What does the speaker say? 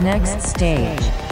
Next stage.